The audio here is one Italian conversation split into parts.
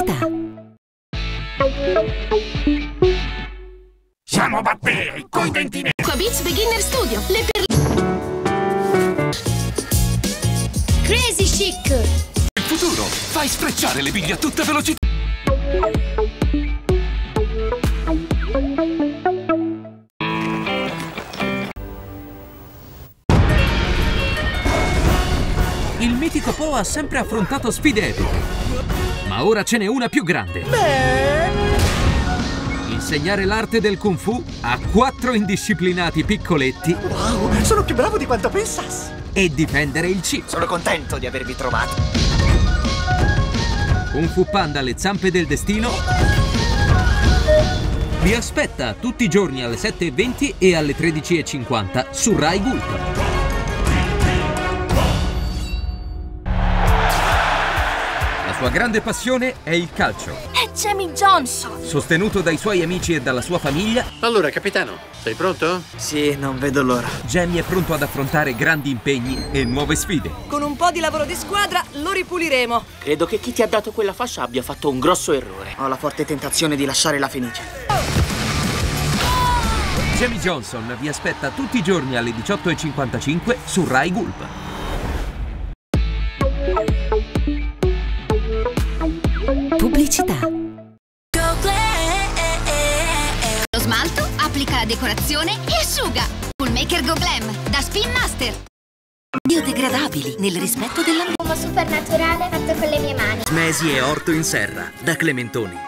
Pubblicità. Siamo batteri coi denti neri. Aquabits Beginner Studio. Le per... Crazy Chic. Il futuro. Fai sfrecciare le biglie a tutta velocità. Il mitico Po ha sempre affrontato sfide epiche. Ma ora ce n'è una più grande. Insegnare l'arte del Kung Fu a quattro indisciplinati piccoletti Wow, sono più bravo di quanto pensassi. e difendere il cibo. Sono contento di avervi trovato. Kung Fu Panda alle zampe del destino vi aspetta tutti i giorni alle 7.20 e alle 13.50 su Rai Gulp. Sua grande passione è il calcio. È Jamie Johnson. Sostenuto dai suoi amici e dalla sua famiglia, Allora, capitano, sei pronto? Sì, non vedo l'ora. Jamie è pronto ad affrontare grandi impegni e nuove sfide. Con un po' di lavoro di squadra lo ripuliremo. Credo che chi ti ha dato quella fascia abbia fatto un grosso errore. Ho la forte tentazione di lasciare la Fenice. Jamie Johnson vi aspetta tutti i giorni alle 18.55 su Rai Gulp. Lo smalto, applica la decorazione e asciuga. Full Maker Go Glam da Spin Master. Biodegradabili nel rispetto dell'ambiente. Uomo supernaturale fatto con le mie mani. Mesi e orto in serra da Clementoni.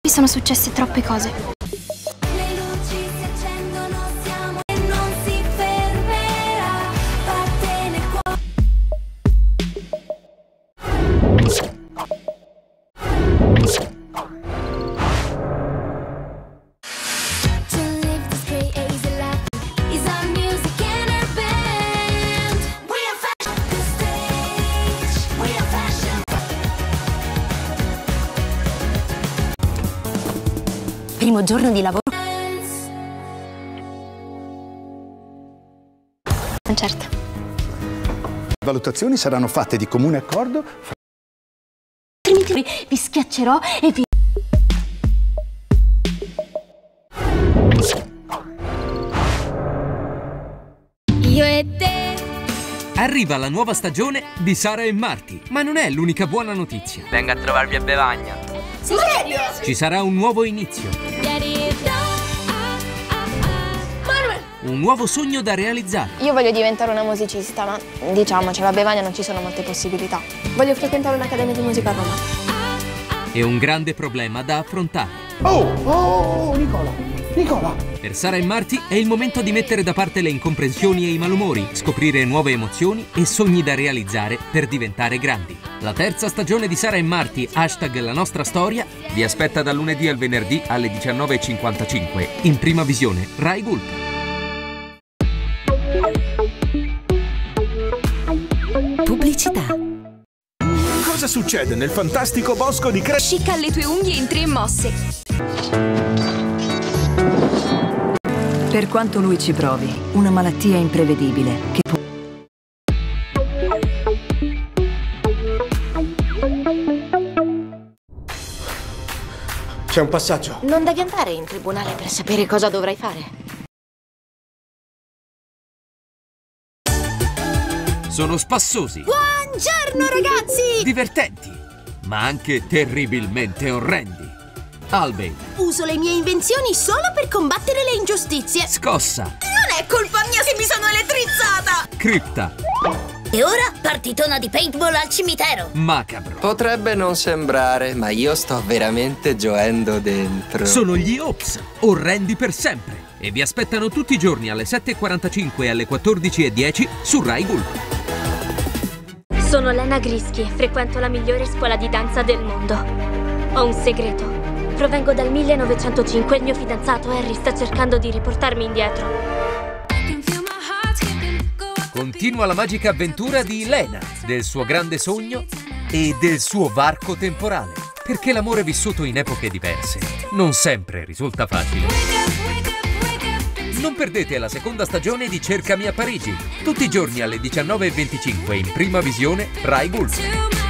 Qui sono successe troppe cose. Primo giorno di lavoro. Certo. Le valutazioni saranno fatte di comune accordo fra Altrimenti vi schiaccerò e vi... Io e te. Arriva la nuova stagione di Sara e Marti, ma non è l'unica buona notizia. Venga a trovarvi a Bevagna. Sei serio? Ci sarà un nuovo inizio, un nuovo sogno da realizzare. Io voglio diventare una musicista, ma diciamocelo, a Bevagna non ci sono molte possibilità. Voglio frequentare un'accademia di musica a Roma. e un grande problema da affrontare. Oh, oh, Nicola, Nicola. Per Sara e Marti è il momento di mettere da parte le incomprensioni e i malumori, scoprire nuove emozioni e sogni da realizzare per diventare grandi. La terza stagione di Sara e Marti, hashtag la nostra storia, vi aspetta dal lunedì al venerdì alle 19.55 in prima visione Rai Gulp. Pubblicità. Cosa succede nel fantastico bosco di Cre... Scicca le tue unghie in tre mosse. Per quanto lui ci provi, una malattia imprevedibile che può... C'è un passaggio. Non devi andare in tribunale per sapere cosa dovrai fare. Sono spassosi, Buongiorno ragazzi! divertenti, ma anche terribilmente orrendi. Albei, Uso le mie invenzioni solo per combattere le ingiustizie. Scossa, Non è colpa mia se mi sono elettrizzata! Cripta, E ora partitona di paintball al cimitero. Macabro. Potrebbe non sembrare, ma io sto veramente gioendo dentro. Sono gli Ops, orrendi per sempre. E vi aspettano tutti i giorni alle 7.45 e alle 14.10 su Rai Gulp. Sono Lena Grischi e frequento la migliore scuola di danza del mondo. Ho un segreto. Provengo dal 1905 e il mio fidanzato Harry sta cercando di riportarmi indietro. Continua la magica avventura di Lena, del suo grande sogno e del suo varco temporale. Perché l'amore vissuto in epoche diverse non sempre risulta facile. Non perdete la seconda stagione di Cercami a Parigi. Tutti i giorni alle 19.25 in prima visione Rai Gulp.